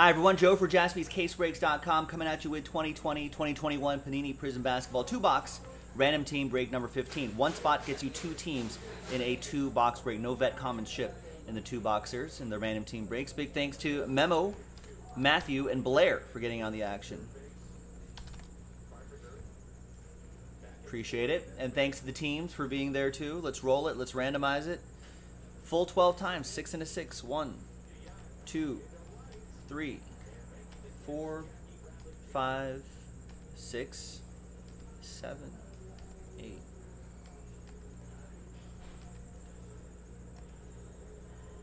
Hi, everyone. Joe for jaspyscasebreaks.com coming at you with 2020 2021 Panini Prizm Basketball 2 box random team break number 15. One spot gets you two teams in a two box break. No vet common ship in the two boxers in the random team breaks. Big thanks to Memo, Matthew, and Blair for getting on the action. Appreciate it. And thanks to the teams for being there too. Let's roll it. Let's randomize it. Full 12 times. Six and a six. One, two, three, four, five, six, seven, eight.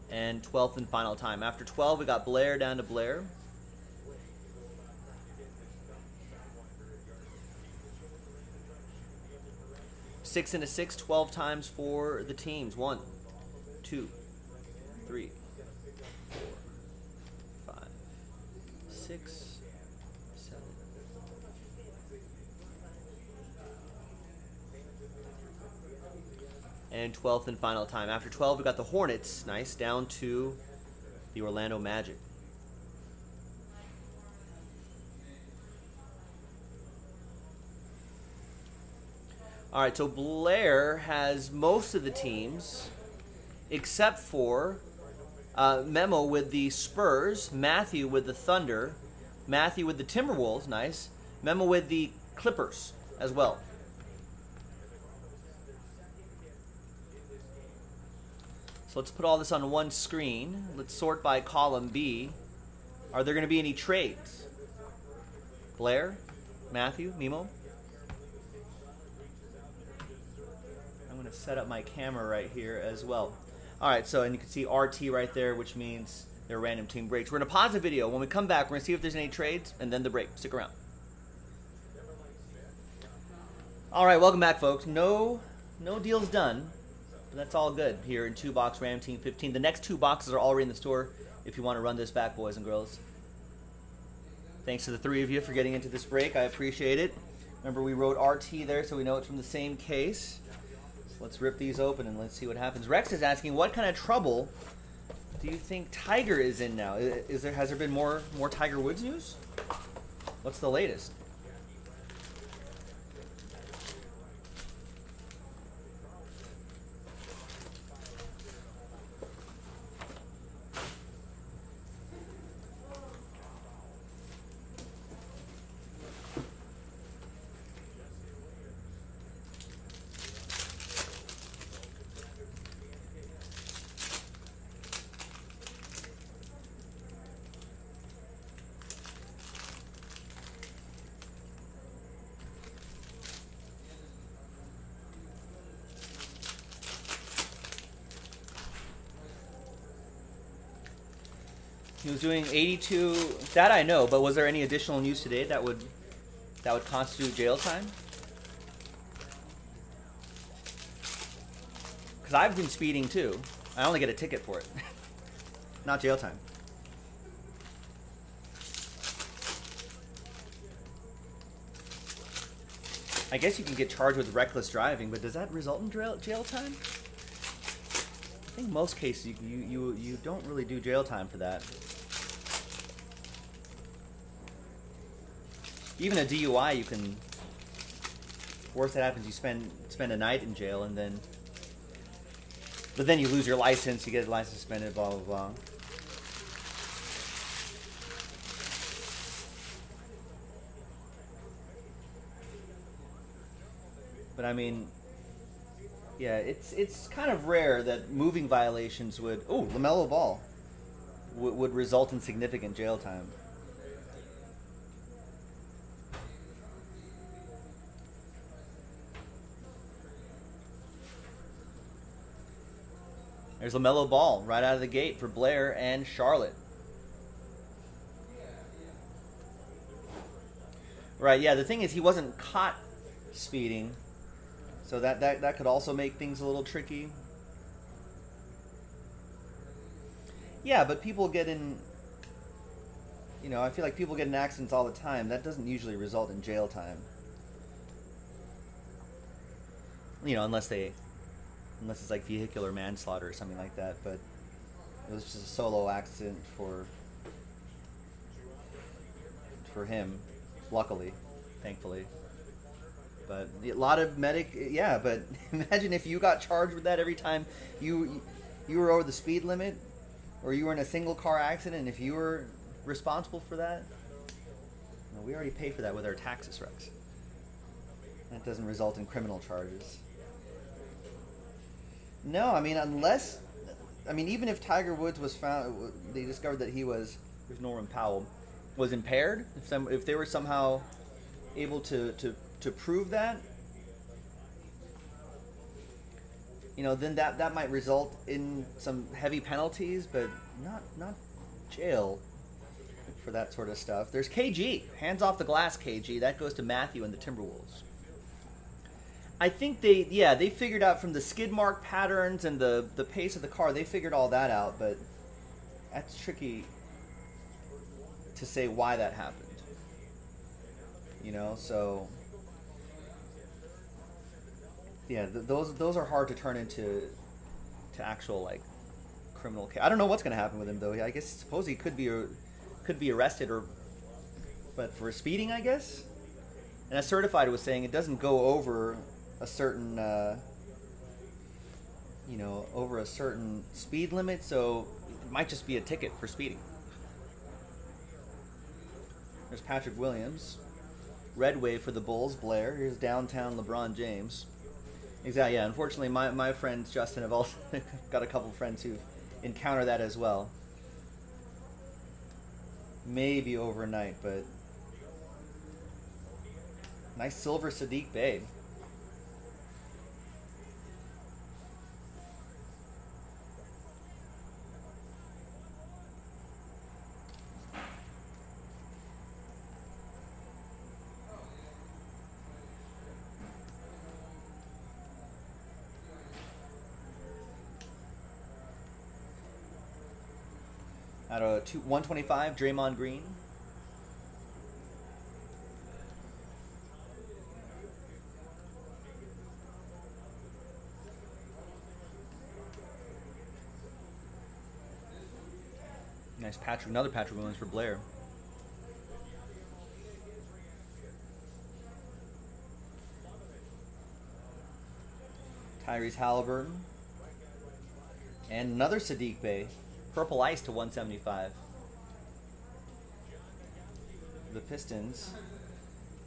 And 12th and final time. After 12, we got Blair down to Blair. Six and a six, 12 times for the teams. One, two, three, four, five, six, seven. And 12th and final time. After 12, we got the Hornets, nice, down to the Orlando Magic. All right, so Blair has most of the teams except for uh, Memo with the Spurs, Matthew with the Thunder, Matthew with the Timberwolves, nice. Memo with the Clippers as well. So let's put all this on one screen. Let's sort by column B. Are there going to be any trades? Blair, Matthew, Memo? I'm going to set up my camera right here as well. All right, so and you can see RT right there, which means they're random team breaks. We're to pause the video. When we come back, we're to see if there's any trades and then the break. Stick around. All right, welcome back, folks. No, no deals done, but that's all good here in two box random team 15. The next two boxes are already in the store if you want to run this back, boys and girls. Thanks to the three of you for getting into this break. I appreciate it. Remember, we wrote RT there, so we know it's from the same case. Let's rip these open and let's see what happens. Rex is asking, what kind of trouble do you think Tiger is in now? Is there has there been more more Tiger Woods news? What's the latest? He was doing 82. That I know, but was there any additional news today that would that would constitute jail time? Because I've been speeding too. I only get a ticket for it, not jail time. I guess you can get charged with reckless driving, but does that result in jail, time? I think most cases you, you, you, you don't really do jail time for that. Even a DUI, you can. Worst that happens, you spend spend a night in jail, and then. But then you lose your license, you get your license suspended, blah blah blah. But I mean, yeah, it's it's kind of rare that moving violations would oh LaMelo Ball would, would result in significant jail time. There's LaMelo Ball right out of the gate for Blair and Charlotte. Right, yeah, the thing is he wasn't caught speeding. So that, that, that could also make things a little tricky. Yeah, but people get in you know, I feel like people get in accidents all the time. That doesn't usually result in jail time. You know, unless they unless it's like vehicular manslaughter or something like that. But it was just a solo accident for for him, luckily, thankfully. But a lot of medic, yeah. But imagine if you got charged with that every time you you were over the speed limit, or you were in a single car accident. And if you were responsible for that, we already pay for that with our taxes, Rex. That doesn't result in criminal charges. No, I mean unless, I mean even if Tiger Woods was found, they discovered that he was, there's Norman Powell, was impaired. If some, if they were somehow able to to to prove that, you know, then that that might result in some heavy penalties, but not not jail for that sort of stuff. There's KG, hands off the glass KG. That goes to Matthew and the Timberwolves. I think they, yeah, they figured out from the skid mark patterns and the the pace of the car, they figured all that out. But that's tricky to say why that happened. You know, so yeah, th- those those are hard to turn into to actual like criminal case. I don't know what's going to happen with him though. I guess suppose he could be uh, could be arrested or but for speeding, I guess. And a certified was saying it doesn't go over a certain uh, you know over a certain speed limit, so it might just be a ticket for speeding. There's Patrick Williams. Red wave for the Bulls. Blair. Here's downtown LeBron James. Exactly. Yeah. Unfortunately, my, my friends Justin have also got a couple friends who've encountered that as well. Maybe overnight, but nice silver Saddiq Bey. Out of two, 125, Draymond Green. Nice Patrick, another Patrick Williams for Blair. Tyrese Halliburton. And another Saddiq Bey. Purple Ice to 175. The Pistons.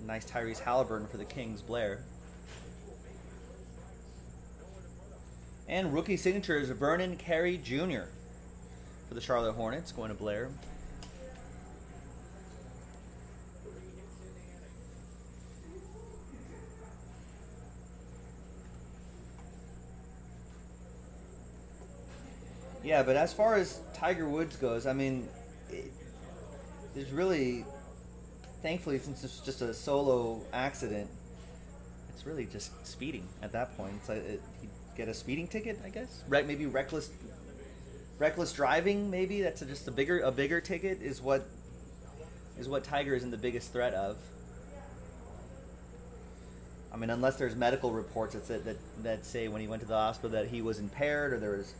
Nice Tyrese Halliburton for the Kings, Blair. And rookie signature is Vernon Carey Jr. for the Charlotte Hornets, going to Blair. Yeah, but as far as Tiger Woods goes, I mean, it, there's really, thankfully, since it's just a solo accident, it's really just speeding at that point. It's it, get a speeding ticket, I guess. Right? Maybe reckless, reckless driving. Maybe that's a, just a bigger, a bigger ticket is what is what Tiger is in the biggest threat of. I mean, unless there's medical reports that, that that say when he went to the hospital that he was impaired or there was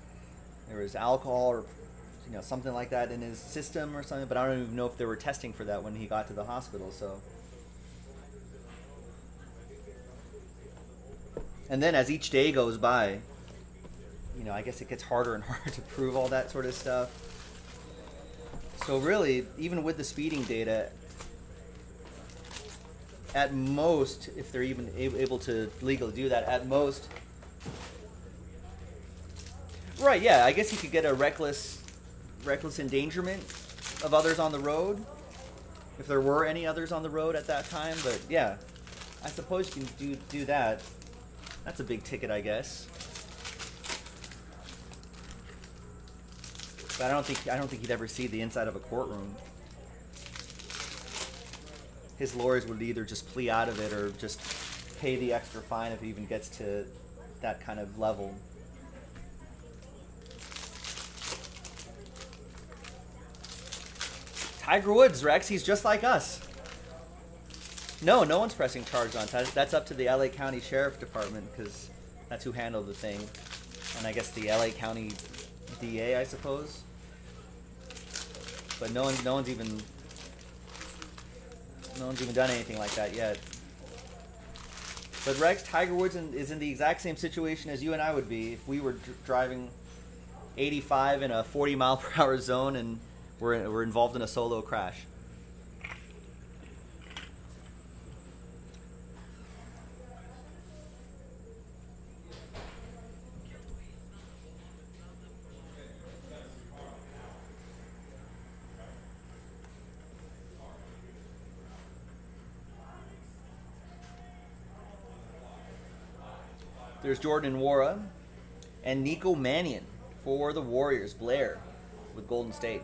there was alcohol or you know something like that in his system or something. But I don't even know if they were testing for that when he got to the hospital. So. And then as each day goes by, you know, I guess it gets harder and harder to prove all that sort of stuff. So really, even with the speeding data, at most, if they're even able to legally do that, at most, right? Yeah, I guess you could get a reckless, reckless endangerment of others on the road, if there were any others on the road at that time. But yeah, I suppose you can do do that. That's a big ticket, I guess. But I don't think I don't think he'd ever see the inside of a courtroom. His lawyers would either just plea out of it or just pay the extra fine if he even gets to that kind of level. Tiger Woods, Rex, he's just like us. No, no one's pressing charges on. That. That's up to the LA County Sheriff Department because that's who handled the thing, and I guess the LA County DA, I suppose. But no one's no one's even No one's even done anything like that yet. But Rex, Tiger Woods is in the exact same situation as you and I would be if we were driving 85 in a 40 mile per hour zone and we're, we're involved in a solo crash. There's Jordan Nwora and Nico Mannion for the Warriors. Blair with Golden State.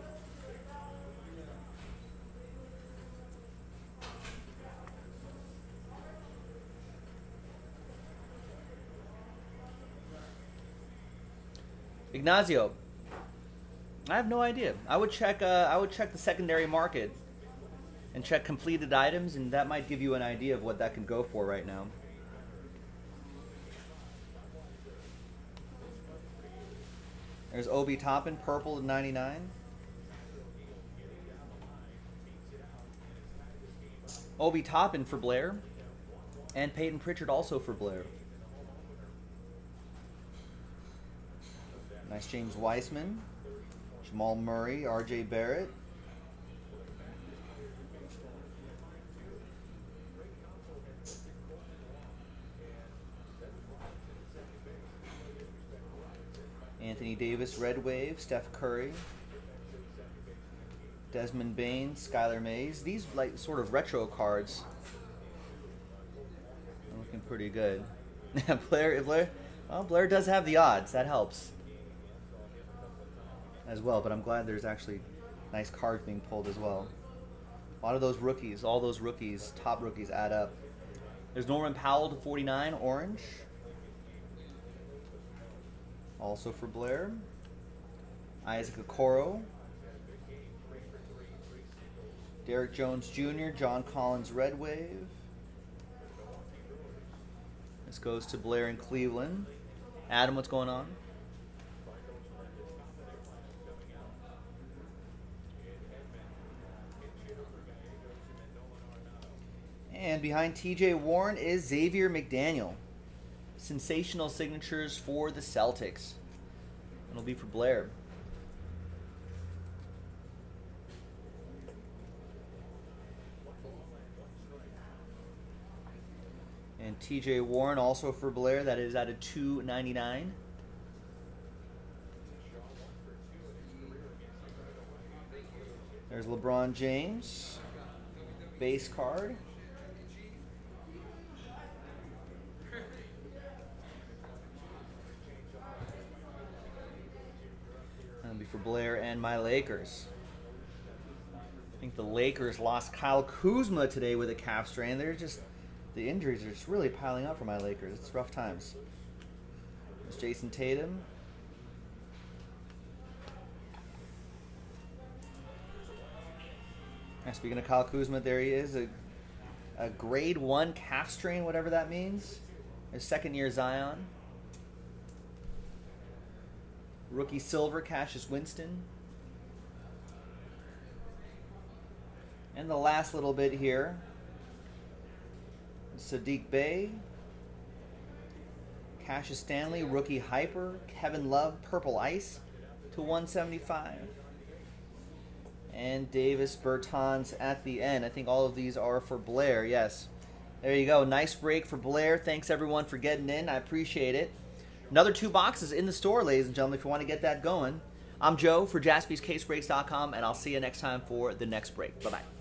Ignacio, I have no idea. I would check. Uh, I would check the secondary market and check completed items, and that might give you an idea of what that can go for right now. There's Obi Toppin, purple to 99. Obi Toppin for Blair. And Payton Pritchard also for Blair. Nice James Wiseman. Jamal Murray, RJ Barrett. Anthony Davis, Red Wave, Steph Curry, Desmond Bane, Skylar Mays. These like sort of retro cards are looking pretty good. Blair, Blair, well, Blair does have the odds. That helps as well. But I'm glad there's actually nice cards being pulled as well. A lot of those rookies, all those rookies, top rookies, add up. There's Norman Powell to 49, orange. Also for Blair. Isaac Okoro. Derrick Jones Jr., John Collins Red Wave. This goes to Blair in Cleveland. Adam, what's going on? And behind TJ Warren is Xavier McDaniel sensational signatures for the Celtics. It'll be for Blair. And TJ Warren also for Blair. That is at a 299. There's LeBron James. Base card. for Blair and my Lakers. I think the Lakers lost Kyle Kuzma today with a calf strain. They're just the injuries are just really piling up for my Lakers. It's rough times. There's Jayson Tatum. speaking of Kyle Kuzma, there he is. A, a grade one calf strain, whatever that means. His second year Zion. Rookie silver, Cassius Winston. And the last little bit here, Saddiq Bey, Cassius Stanley, rookie hyper, Kevin Love, purple ice to 175. And Davis Bertans at the end. I think all of these are for Blair, yes. There you go. Nice break for Blair. Thanks everyone for getting in. I appreciate it. Another two boxes in the store, ladies and gentlemen, if you want to get that going. I'm Joe for jaspyscasebreaks.com, and I'll see you next time for the next break. Bye-bye.